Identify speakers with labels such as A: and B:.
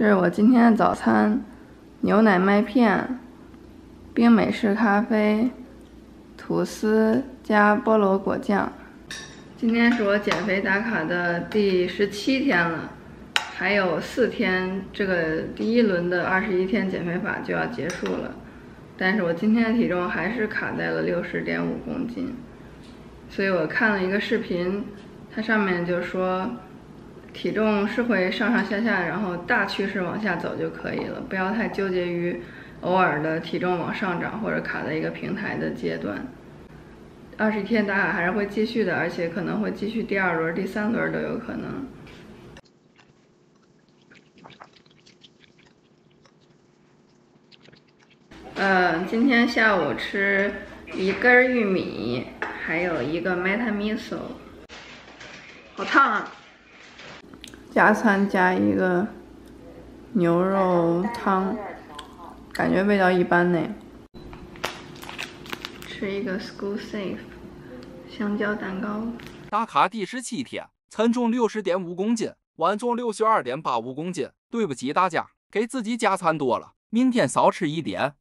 A: 这是我今天的早餐：牛奶麦片、冰美式咖啡、吐司加菠萝果酱。今天是我减肥打卡的第十七天了，还有四天，这个第一轮的二十一天减肥法就要结束了。但是我今天的体重还是卡在了六十点五公斤，所以我看了一个视频，它上面就说。体重是会上上下下，然后大趋势往下走就可以了，不要太纠结于偶尔的体重往上涨或者卡在一个平台的阶段。二十一天打卡还是会继续的，而且可能会继续第二轮、第三轮都有可能。嗯，今天下午吃一根玉米，还有一个 Meta Miso，好烫啊！加餐加一个牛肉汤，感觉味道一般呢。吃一个 School Safe 香蕉蛋糕。
B: 打卡第十七天，称重六十点五公斤，完重六十二点八五公斤。对不起大家，给自己加餐多了，明天少吃一点。